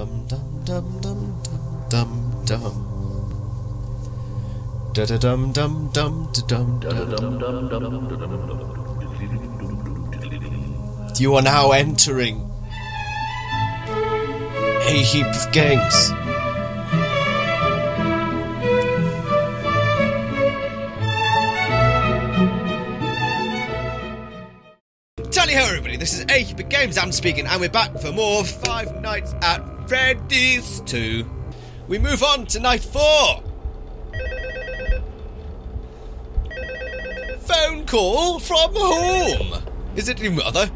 dum dum dum dum dum dum. Dum dum dum da dum dum dum. You are now entering a heap of games. Tally ho, everybody! This is A Heap of Games. I'm speaking, and we're back for more Five Nights at Freddy's 2. We move on to night four. Phone call from home. Is it your mother?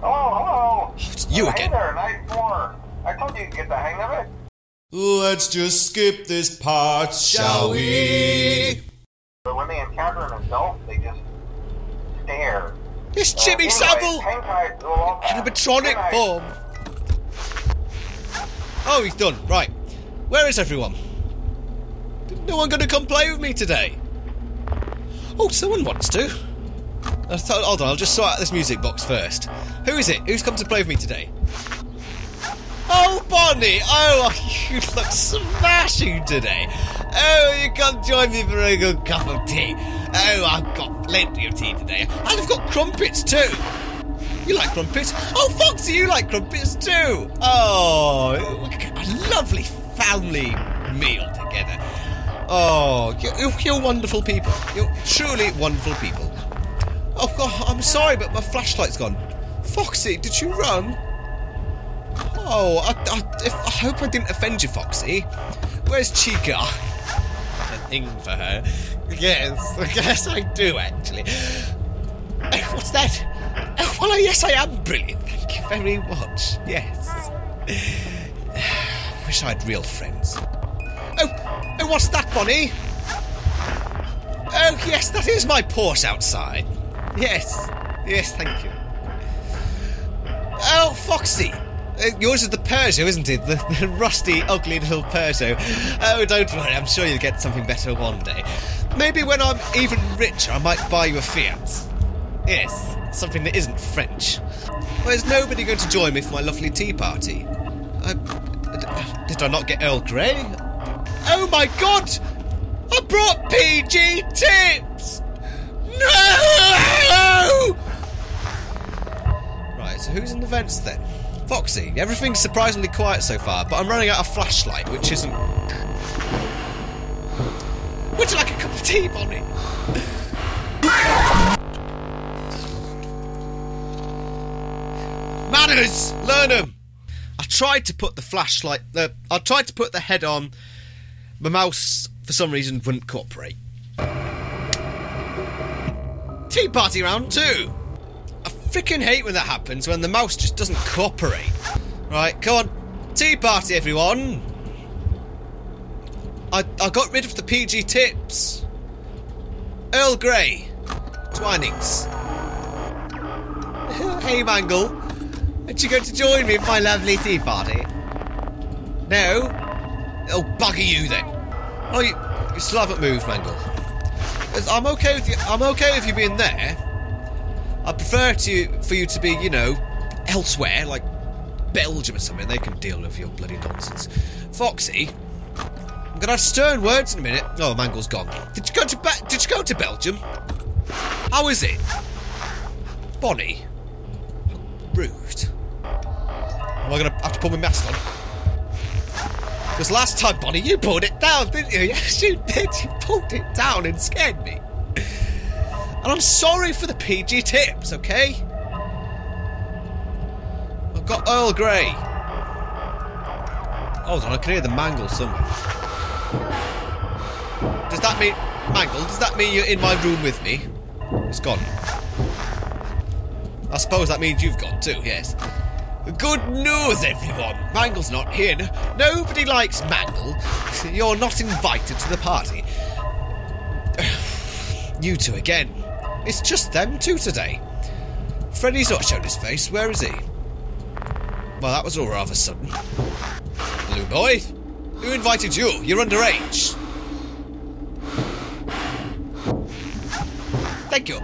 Hello, hello. It's you Hey again. there, night four. I told you to get the hang of it. Let's just skip this part, shall we? But when they encounter an adult, they just stare. It's Uh, Jimmy anyway, Savile! hang tight, we'll all back. Animatronic form. Oh, he's done. Right. Where is everyone? No one going to come play with me today? Oh, someone wants to. Uh, Hold on, I'll just sort out this music box first. Who is it? Who's come to play with me today? Oh, Bonnie! Oh, you look smashing today. Oh, you come join me for a good cup of tea. Oh, I've got plenty of tea today. And I've got crumpets too. You like crumpets? Oh, Foxy, you like crumpets too. Oh, a lovely family meal together. Oh, you're, you're wonderful people. You're truly wonderful people. Oh, God, I'm sorry, but my flashlight's gone. Foxy, did you run? Oh, I, I, if, I hope I didn't offend you, Foxy. Where's Chica? a thing for her. Yes, yes, I do actually. What's that? Oh, well, yes, I am brilliant. Thank you very much. Yes. Wish I had real friends. Oh, oh, what's that, Bonnie? Oh, yes, that is my Porsche outside. Yes, yes, thank you. Oh, Foxy. Uh, yours is the Peugeot, isn't it? The, the rusty, ugly little Peugeot. Oh, don't worry, I'm sure you'll get something better one day. Maybe when I'm even richer, I might buy you a Fiat. Yes, something that isn't French. Well, there's nobody going to join me for my lovely tea party. I, did I not get Earl Grey? Oh my god! I brought PG tips! No! Right, so who's in the vents then? Foxy. Everything's surprisingly quiet so far, but I'm running out of flashlight, which isn't. Would you like a cup of tea, Bonnie? Manners! learn them. I tried to put the flashlight. Uh, I tried to put the head on. My mouse, for some reason, wouldn't cooperate. Tea party round two. I freaking hate when that happens when the mouse just doesn't cooperate. Right, come on. Tea party, everyone. I, I got rid of the PG tips. Earl Grey. Twinings. hey, Mangle. Aren't you going to join me for my lovely tea party? No? Oh, bugger you then. Oh, you, you still haven't moved, Mangle. I'm okay with you. I'm okay with you being there. I prefer to for you to be, you know, elsewhere, like Belgium or something. They can deal with your bloody nonsense. Foxy, I'm gonna have stern words in a minute. Oh, Mangle's gone. Did you go to ba- Did you go to Belgium? How is it, Bonnie? Rude. Am I gonna have to put my mask on? Because last time, Bonnie, you pulled it down, didn't you? Yes, you did. You pulled it down and scared me. And I'm sorry for the PG tips, okay? I've got Earl Grey. Hold on, I can hear the mangle somewhere. Does that mean... Mangle, does that mean you're in my room with me? It's gone. I suppose that means you've gone too, yes. Good news, everyone! Mangle's not here. Nobody likes Mangle. You're not invited to the party. You two again. It's just them two today. Freddy's not shown his face. Where is he? Well, that was all rather sudden. Blue boy, who invited you? You're underage. Thank you.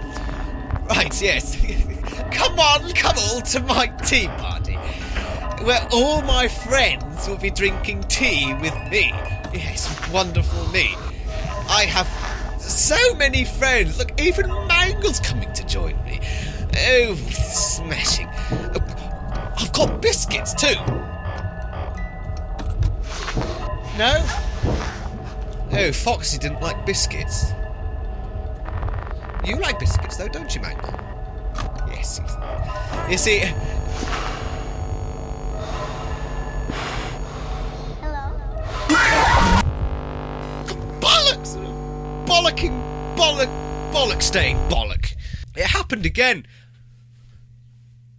Right, yes. come on, come all to my tea party. Where all my friends will be drinking tea with me. Yes, wonderful me. I have so many friends. Look, even Mangle's coming to join me. Oh, smashing. Oh, I've got biscuits too. No? Oh, Foxy didn't like biscuits. You like biscuits though, don't you, Mangle? Yes. You see, Bollocking, bollock, bollock staying bollock. It happened again.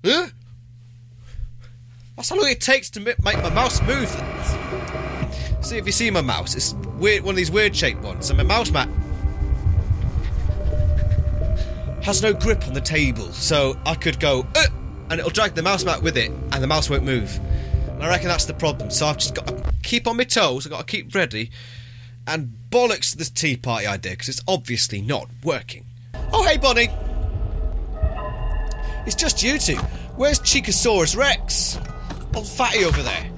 Huh? That's how long it takes to make my mouse move. See if you see my mouse. It's weird, one of these weird shaped ones, and my mouse mat has no grip on the table, so I could go, uh, and it'll drag the mouse mat with it, and the mouse won't move. And I reckon that's the problem. So I've just got to keep on my toes. I've got to keep ready, and bollocks this tea party idea because it's obviously not working. Oh hey Bonnie, it's just you two. Where's Chicosaurus Rex? Old fatty over there.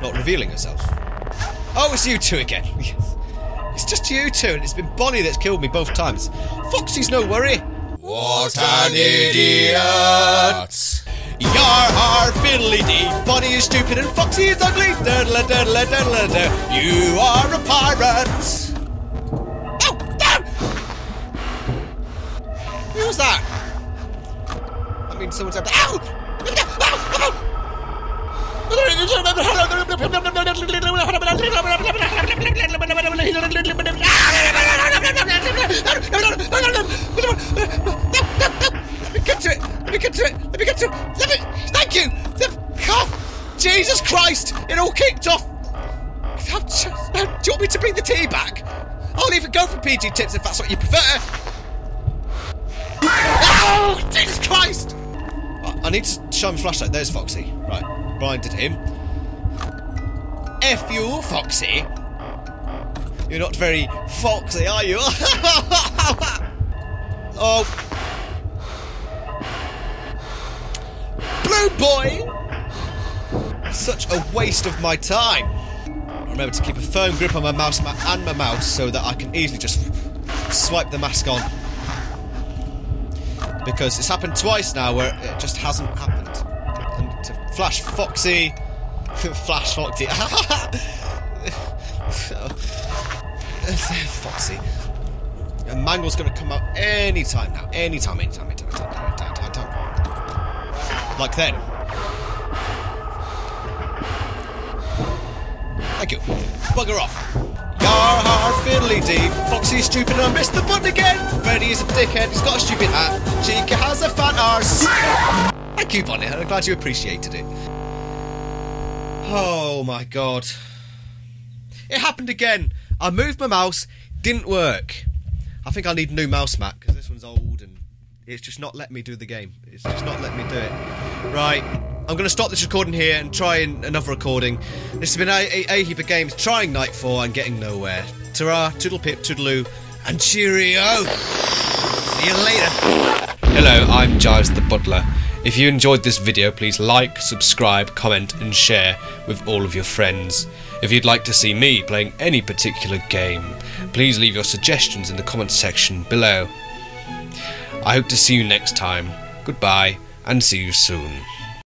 Not revealing herself. Oh, it's you two again. It's just you two, and it's been Bonnie that's killed me both times. Foxy's no worry. What an idiot! Fiddly dee. Bonnie is stupid and Foxy is ugly. Diddle diddle diddle diddle. You are a pirate. Oh, damn! Who was that? I mean, someone's up there. Ow! Get to it. Let me get to it. Let me get to it. Let me. Thank you. Jesus Christ! It all kicked off. Do you want me to bring the tea back? I'll even go for PG tips if that's what you prefer. Oh, Jesus Christ! I need to show him flashlight. There's Foxy. Right, blinded him. F you, Foxy. You're not very foxy, are you? oh. Blue boy! Such a waste of my time. Remember to keep a firm grip on my mouse ma- and my mouse so that I can easily just swipe the mask on. Because it's happened twice now where it just hasn't happened. And to Flash Foxy. Flash Foxy. Foxy. And Mangle's gonna come out anytime now. Anytime, anytime, anytime, anytime, anytime, anytime. Like then. Thank you. Bugger off. Yar har fiddly dee. Foxy's stupid and I missed the button again. Freddy is a dickhead. He's got a stupid hat. Chica has a fat arse. Thank you, Bonnie. I'm glad you appreciated it. Oh my god. It happened again. I moved my mouse, didn't work. I think I need a new mouse mat because this one's old and it's just not letting me do the game. It's just not letting me do it. Right. I'm going to stop this recording here and try another recording. This has been a, a, a heap of games trying Night 4 and getting nowhere. Ta-ra, toodle pip, toodaloo, and cheerio! See you later! Hello, I'm Giles the Butler. If you enjoyed this video, please like, subscribe, comment, and share with all of your friends. If you'd like to see me playing any particular game, please leave your suggestions in the comments section below. I hope to see you next time. Goodbye, and see you soon.